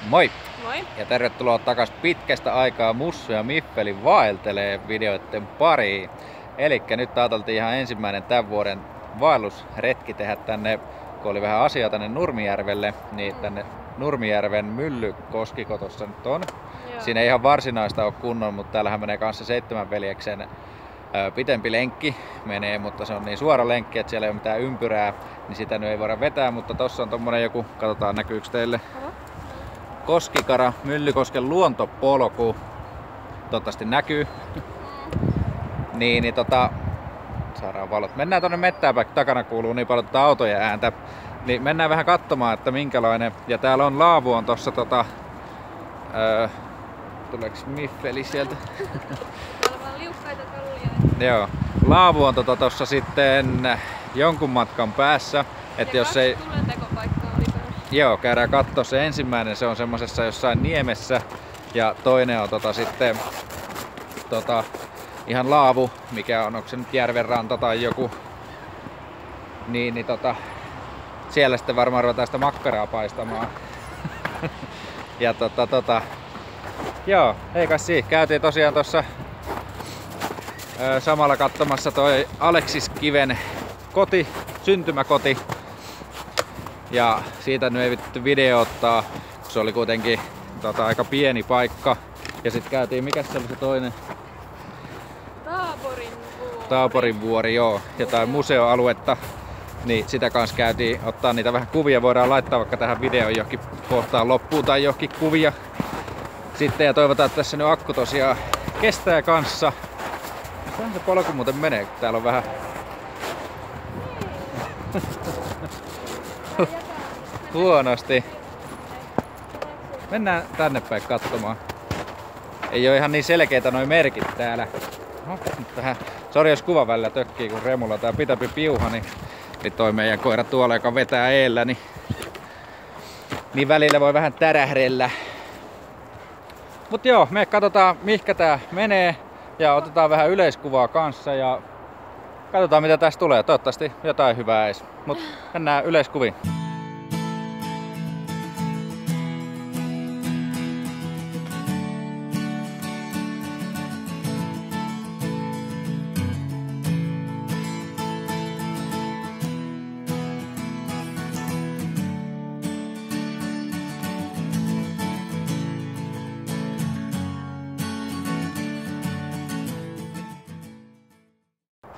Moi! Moi. Ja tervetuloa takas pitkästä aikaa Mussu ja Miffeli vaeltelee videoiden pariin. Eli nyt ajateltiin ihan ensimmäinen tämän vuoden vaellusretki tehdä tänne, kun oli vähän asiaa tänne Nurmijärvelle, niin tänne Nurmijärven myllykoskiko tossa nyt on. Joo. Siinä ei ihan varsinaista ole kunnon, mutta täällähän menee kanssa seitsemän veljeksen pitempi lenkki menee, mutta se on niin suora lenkki, että siellä ei ole mitään ympyrää, niin sitä nyt ei voida vetää, mutta tossa on tommonen joku, katsotaan näkyykö teille, Oho. Koskikara, Myllykosken luontopolku. Toivottavasti näkyy. niin, niin tota, saadaan valot. Mennään tonne mettään päin, takana kuuluu niin paljon tota autojen ääntä. Niin mennään vähän katsomaan, että minkälainen. Ja täällä on laavu on tossa tota... Öö, tuleeks Miffeli sieltä? Olemaan liukkaita kallia. Joo. Laavu on tota tossa sitten jonkun matkan päässä. Että jos ei... kanssa. Joo, käydään katsoa se ensimmäinen, se on semmosessa jossain niemessä ja toinen on tota sitten tota, ihan laavu, mikä on, onko se nyt järvenranta tai joku. Niin, niin tota, siellä sitten varmaan ruvetaan sitä makkaraa paistamaan. ja tota, tota, joo, ei kai siinä. Käytiin tosiaan tuossa samalla katsomassa toi Aleksis Kiven koti, syntymäkoti. Ja siitä nyt ei vittu video ottaa, kun se oli kuitenkin tota, aika pieni paikka. Ja sitten käytiin, mikä se oli se toinen? Taaporin vuori. Taaporin vuori, joo. Jotain museoaluetta. Niin sitä kanssa käytiin ottaa niitä vähän kuvia. Voidaan laittaa vaikka tähän videoon johonkin kohtaan loppuun tai johonkin kuvia. Sitten ja toivotaan, että tässä nyt akku tosiaan kestää kanssa. Mitähän se polku muuten menee, kun täällä on vähän... Huonosti. Mennään tänne päin katsomaan. Ei ole ihan niin selkeitä noin merkit täällä. No, nyt vähän. Sori jos kuva välillä tökkii, kun Remulla tää pitäpi piuha, niin, niin toi meidän koira tuolla, joka vetää eellä, niin, niin välillä voi vähän tärähdellä. Mut joo, me katsotaan mihinkä tää menee ja otetaan vähän yleiskuvaa kanssa ja katsotaan mitä tästä tulee. Toivottavasti jotain hyvää edes. Mut mennään yleiskuviin.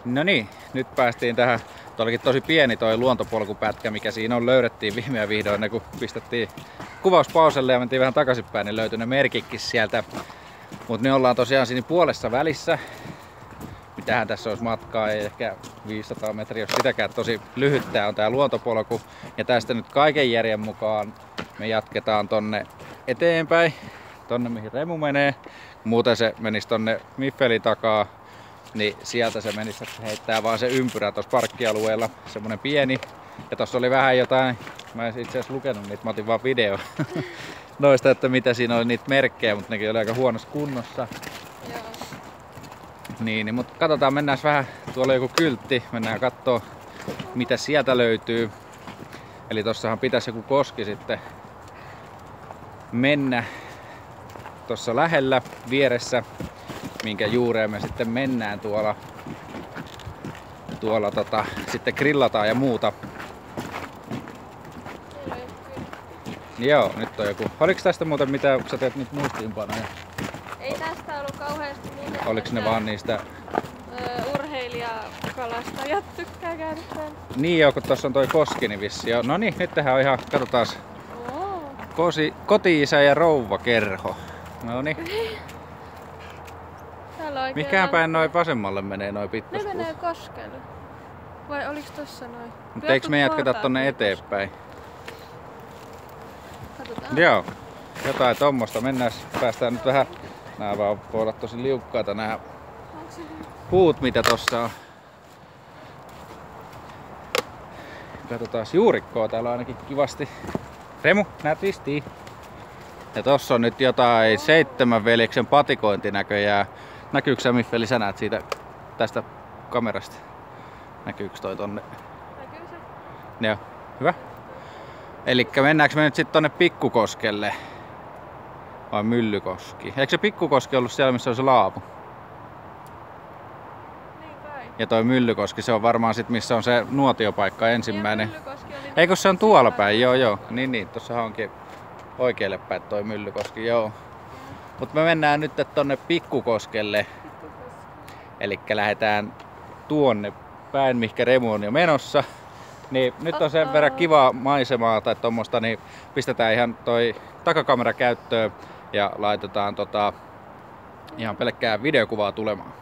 No niin, nyt päästiin tähän. Tuo olikin tosi pieni toi luontopolkupätkä, mikä siinä on. Löydettiin viime ja vihdoin, kun pistettiin kuvauspauselle ja mentiin vähän takaisinpäin, niin löytyi ne merkitkin sieltä. Mutta ne ollaan tosiaan siinä puolessa välissä. Mitähän tässä olisi matkaa, ei ehkä 500 metriä, jos sitäkään tosi lyhyt tää on tää luontopolku. Ja tästä nyt kaiken järjen mukaan me jatketaan tonne eteenpäin, tonne mihin Remu menee. Muuten se menisi tonne Miffelin takaa niin sieltä se menisi, että heittää vaan se ympyrä tuossa parkkialueella, semmonen pieni. Ja tossa oli vähän jotain, mä en itse asiassa lukenut niitä, mä otin vaan video noista, että mitä siinä oli niitä merkkejä, mutta nekin oli aika huonossa kunnossa. Joo. Niin, niin mutta katsotaan, mennään vähän, tuolla joku kyltti, mennään kattoo mitä sieltä löytyy. Eli tossahan pitäisi joku koski sitten mennä tuossa lähellä vieressä, minkä juureen me sitten mennään tuolla, tuolla tota, sitten grillataan ja muuta. Joo, nyt on joku. Oliko tästä muuten mitään, kun sä teet nyt muistiinpanoja? Ei tästä ollut kauheasti niitä. Oliko ne vaan niistä... Ö, urheilijakalastajat tykkää käydä täällä. Niin joo, kun tuossa on toi koski, niin vissi joo. No niin, nyt tehdään on ihan, katsotaan, Oo. kosi, koti-isä ja rouva kerho. No niin, Täällä mihinkään päin noin vasemmalle menee noin Ne pitkospuut? menee koskelle. Vai oliks tossa noin? Mutta eikö me jatketa tonne eteenpäin? Katsotaan. Joo, jotain tommosta. Mennään, päästään nyt vähän... Nää vaan voi olla tosi liukkaita nää puut, mitä tossa on. Katsotaan juurikkoa täällä on ainakin kivasti. Remu, näet vistiin. Ja tossa on nyt jotain seitsemän veljeksen patikointi näköjään. Näkyykö sä Miffeli, sä näet siitä tästä kamerasta? Näkyykö toi tonne? näkyy se? Joo, hyvä. Eli mennäänkö me nyt sitten tonne Pikkukoskelle? vai Myllykoski? Eikö se Pikkukoski ollut siellä, missä on se laavu? Niin kai. Ja toi Myllykoski, se on varmaan sit, missä on se nuotiopaikka ensimmäinen. Eikö se on tuolla siellä päin? Joo, joo. Niin, niin. Tuossa onkin oikealle päin toi Myllykoski, joo. Mutta me mennään nyt tonne Pikkukoskelle. Eli lähdetään tuonne päin, mihinkä Remu on jo menossa. Niin nyt on sen verran kivaa maisemaa tai tuommoista, niin pistetään ihan toi takakamera käyttöön ja laitetaan tota, ihan pelkkää videokuvaa tulemaan.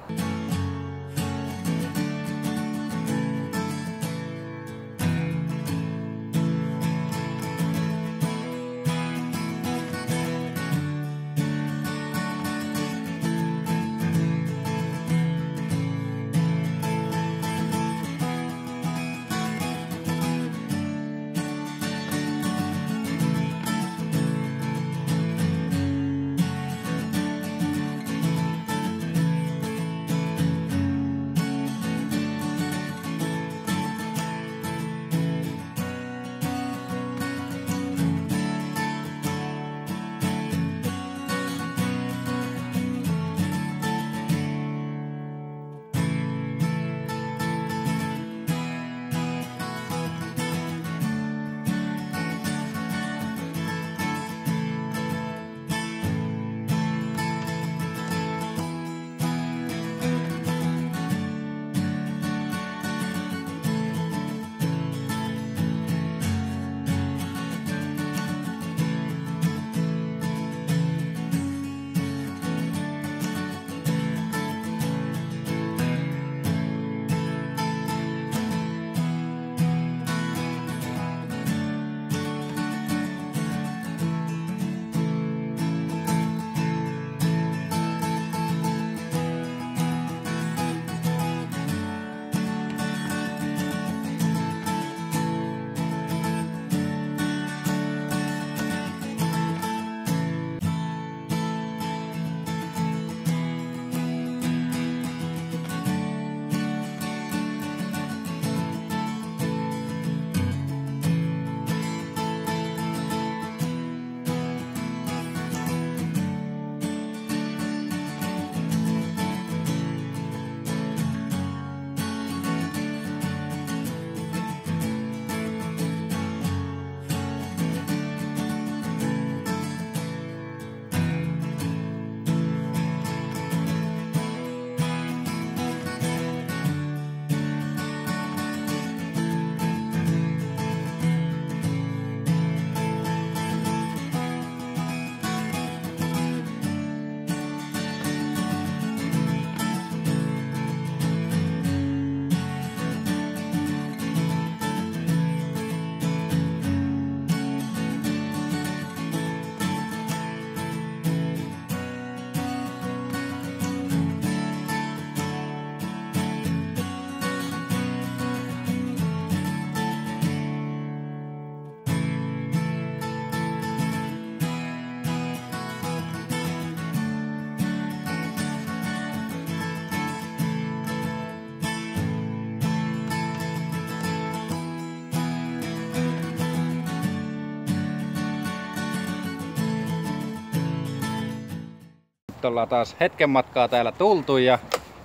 Nyt ollaan taas hetken matkaa täällä tultu ja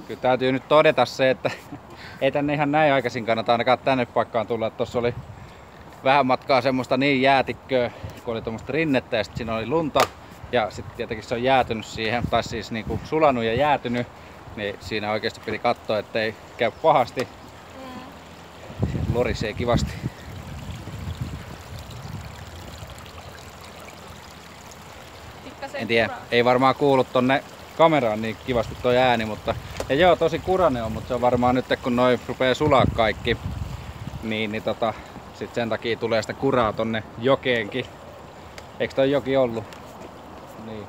kyllä täytyy nyt todeta se, että ei tänne ihan näin aikaisin kannata ainakaan tänne paikkaan tulla. Tuossa oli vähän matkaa semmoista niin jäätikköä, kun oli tuommoista rinnettä ja sitten siinä oli lunta. Ja sitten tietenkin se on jäätynyt siihen, tai siis niinku sulanut ja jäätynyt. Niin siinä oikeasti piti katsoa, ettei käy pahasti. Mm. Lorisee kivasti. En tiedä, ei varmaan kuulu tonne kameraan niin kivasti toi ääni, mutta... Ja joo, tosi kurane on, mutta se on varmaan nyt kun noin rupeaa sulaa kaikki, niin, niin tota, sit sen takia tulee sitä kuraa tonne jokeenkin. Eikö toi joki ollut? Niin.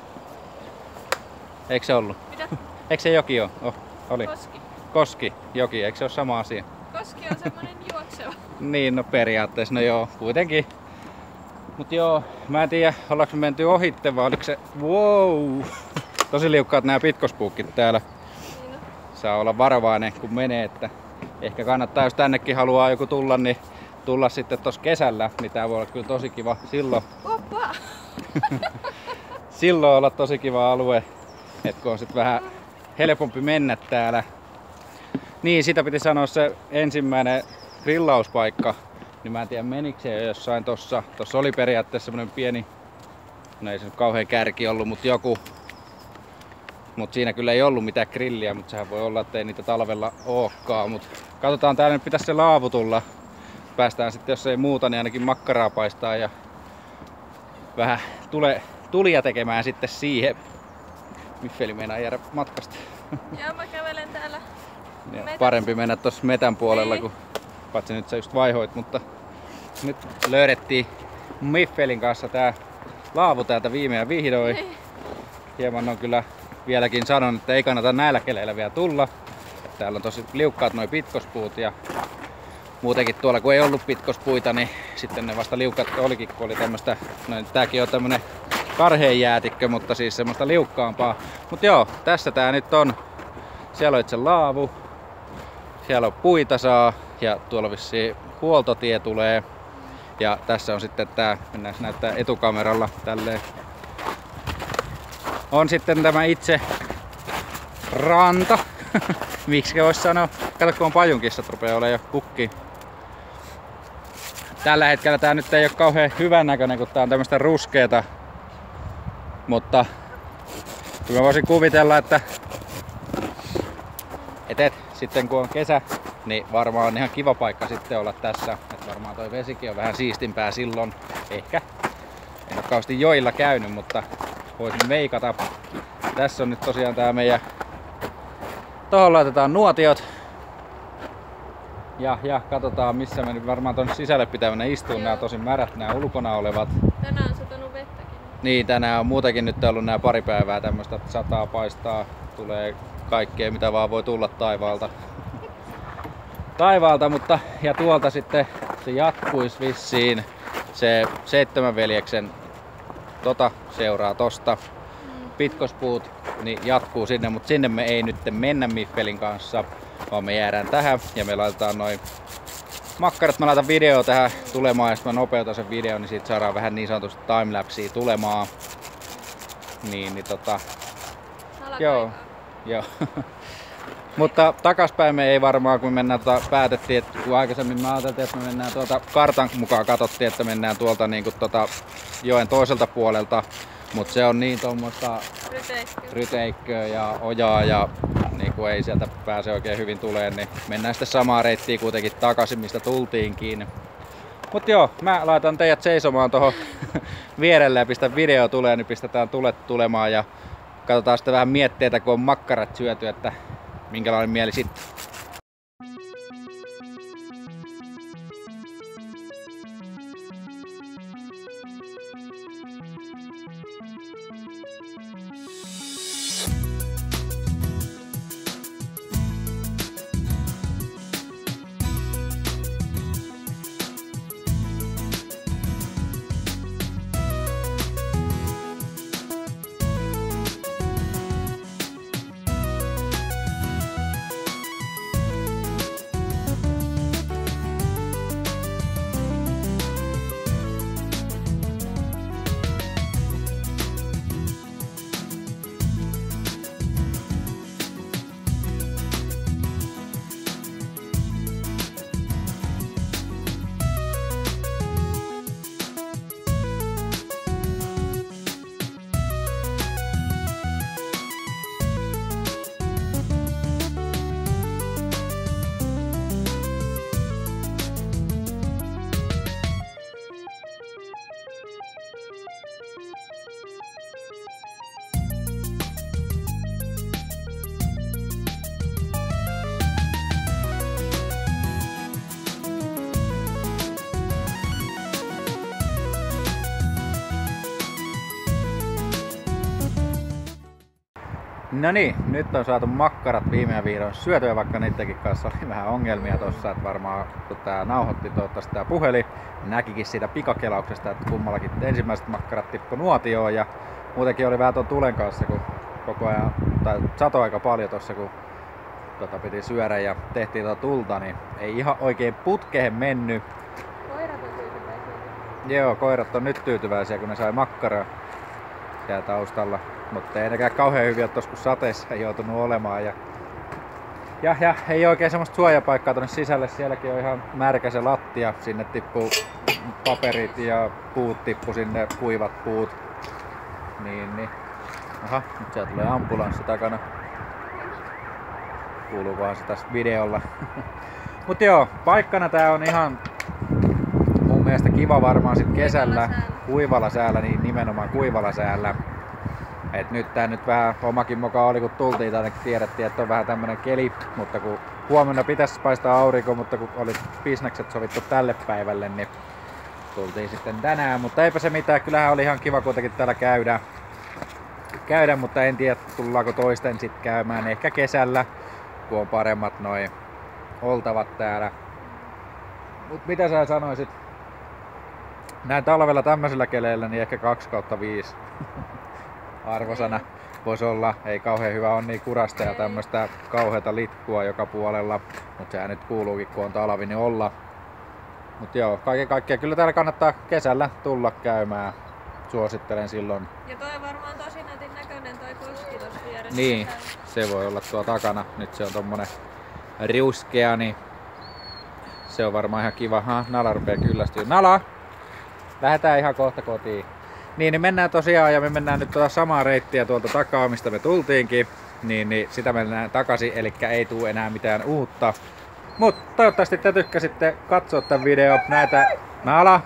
Eikö se ollut? Mitä? Eikö se joki ole? Oh, oli. Koski. Koski, joki, eikö se ole sama asia? Koski on semmonen juokseva. Niin, no periaatteessa, no joo, kuitenkin. Mut joo, mä en tiedä, ollaanko me menty ohitte vai oliko se... Wow! Tosi liukkaat nämä pitkospuukit täällä. Niin. Saa olla varovainen kun menee, että ehkä kannattaa, jos tännekin haluaa joku tulla, niin tulla sitten tossa kesällä, niin tää voi olla kyllä tosi kiva silloin. Oppa! silloin olla tosi kiva alue, että kun on sit vähän helpompi mennä täällä. Niin, sitä piti sanoa se ensimmäinen grillauspaikka, niin mä en tiedä menikö se jossain tossa. Tossa oli periaatteessa semmonen pieni, no ei se nyt kauhean kärki ollut, mutta joku. Mutta siinä kyllä ei ollut mitään grilliä, mutta sehän voi olla, että ei niitä talvella ookaan. Mut katsotaan, täällä nyt pitäisi se laavu tulla. Päästään sitten, jos ei muuta, niin ainakin makkaraa paistaa ja vähän tule, tulia tekemään sitten siihen. Miffeli meinaa jäädä matkasta. Joo, mä kävelen täällä. Ja Metässä. parempi mennä tuossa metän puolella, Niin. kun paitsi nyt sä just vaihoit, mutta nyt löydettiin Miffelin kanssa tää laavu täältä viime ja vihdoin. Niin. Hieman on kyllä vieläkin sanon, että ei kannata näillä keleillä vielä tulla. Täällä on tosi liukkaat noi pitkospuut ja muutenkin tuolla kun ei ollut pitkospuita, niin sitten ne vasta liukkaat olikin, kun oli tämmöstä, no tääkin on tämmönen karheenjäätikkö, mutta siis semmoista liukkaampaa. Mut joo, tässä tää nyt on. Siellä on itse laavu, siellä on puita saa ja tuolla vissiin huoltotie tulee. Ja tässä on sitten tää, mennään näyttää etukameralla tälleen. On sitten tämä itse ranta. Miksi voisi sanoa? Kato kun on pajunkissat rupeaa olemaan jo kukki. Tällä hetkellä tää nyt ei ole kauhean hyvän näköinen, kun tää on tämmöstä ruskeeta. Mutta kyllä mä voisin kuvitella, että et, et, sitten kun on kesä, niin varmaan on ihan kiva paikka sitten olla tässä. Varmaan toi vesikin on vähän siistimpää silloin. Ehkä. En ole kauheasti joilla käynyt, mutta voisin veikata. Tässä on nyt tosiaan tää meidän... Tuohon laitetaan nuotiot. Ja, ja katsotaan missä me nyt varmaan tonne sisälle pitää mennä istuun. Nää on tosi märät nämä ulkona olevat. Tänään on satanut vettäkin. Niin, tänään on muutenkin nyt ollut nämä pari päivää tämmöistä, että sataa paistaa, tulee kaikkea mitä vaan voi tulla taivaalta. Taivaalta, mutta ja tuolta sitten se jatkuisi vissiin se seitsemän veljeksen tota seuraa tosta. Pitkospuut niin jatkuu sinne, mutta sinne me ei nyt mennä Miffelin kanssa, vaan me jäädään tähän ja me laitetaan noin makkarat. Mä laitan video tähän tulemaan ja sitten mä nopeutan sen videon, niin siitä saadaan vähän niin sanotusti timelapsia tulemaan. Niin, niin tota. Joo. joo. Mutta takaspäin me ei varmaan, kun me mennään, tota, päätettiin, että kun aikaisemmin me ajateltiin, että me mennään tuolta kartan mukaan, katsottiin, että mennään tuolta niin kuin, tota, joen toiselta puolelta. Mutta se on niin tuommoista Ryteikkö. ryteikköä ja ojaa ja niin kuin ei sieltä pääse oikein hyvin tuleen, niin mennään sitten samaa reittiä kuitenkin takaisin, mistä tultiinkin. Mut joo, mä laitan teidät seisomaan tuohon vierelle ja pistän video tulee, niin pistetään tulet tulemaan ja katsotaan sitten vähän mietteitä, kun on makkarat syöty, että minkälainen mieli sitten. No niin, nyt on saatu makkarat viime ja vihdoin syötyä, vaikka niidenkin kanssa oli vähän ongelmia tossa, että varmaan kun tää nauhoitti toivottavasti tää puheli, niin näkikin siitä pikakelauksesta, että kummallakin ensimmäiset makkarat tippu nuotioon ja muutenkin oli vähän tuon tulen kanssa, kun koko ajan, tai sato aika paljon tossa, kun tota piti syödä ja tehtiin tuota tulta, niin ei ihan oikein putkeen mennyt. Koirat on tyytyväisiä. Joo, koirat on nyt tyytyväisiä, kun ne sai makkaraa. siellä taustalla. Mutta ei nekään kauhean hyviä tuossa kun sateessa ei joutunut olemaan. Ja, ja, ja ei oikein semmoista suojapaikkaa tonne sisälle. Sielläkin on ihan märkä se lattia. Sinne tippuu paperit ja puut tippu sinne, kuivat puut. Niin, niin. Aha, nyt sieltä tulee ambulanssi takana. Kuuluukohan se tässä videolla. Mut joo, paikkana tää on ihan mun mielestä kiva varmaan sit kesällä. säällä. Kuivalla säällä, niin nimenomaan kuivalla säällä. Et nyt tää nyt vähän omakin moka oli kun tultiin tänne, tiedettiin, että on vähän tämmönen keli, mutta kun huomenna pitäisi paistaa aurinko, mutta kun oli bisnekset sovittu tälle päivälle, niin tultiin sitten tänään, mutta eipä se mitään, kyllähän oli ihan kiva kuitenkin täällä käydä. Käydä, mutta en tiedä tullaanko toisten sitten käymään, ehkä kesällä, kun on paremmat noin oltavat täällä. Mut mitä sä sanoisit? Näin talvella tämmöisellä keleillä niin ehkä 2 kautta 5 arvosana voisi olla. Ei kauhean hyvä on niin kurasta ja tämmöistä kauheata litkua joka puolella. Mutta sehän nyt kuuluukin kun on talvi niin olla. Mut joo, kaiken kaikkiaan kyllä täällä kannattaa kesällä tulla käymään. Suosittelen silloin. Ja toi on varmaan tosi nätin näköinen toi koski vieressä. Niin, se voi olla tuo takana. Nyt se on tommonen riuskea, niin se on varmaan ihan kiva. Ha, Nala rupeaa kyllästyä. Nala! Lähdetään ihan kohta kotiin. Niin, niin mennään tosiaan ja me mennään nyt tuota samaa reittiä tuolta takaa, mistä me tultiinkin. Niin, niin sitä mennään takaisin, eli ei tule enää mitään uutta. Mutta toivottavasti te tykkäsitte katsoa tämän video. Näitä, Nala.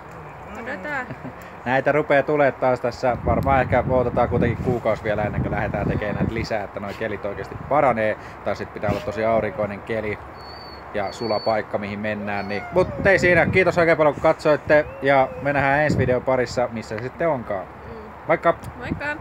Näitä rupeaa tulee taas tässä, varmaan ehkä odotetaan kuitenkin kuukausi vielä ennen kuin lähdetään tekemään näitä lisää, että noin kelit oikeasti paranee. Tai sitten pitää olla tosi aurinkoinen keli ja sula paikka mihin mennään. Niin. Mut ei siinä, kiitos oikein paljon kun katsoitte ja me nähdään ensi videon parissa, missä se sitten onkaan. Mm. Vaikka! Moikka!